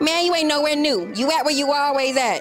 Man, you ain't nowhere new. You at where you always at.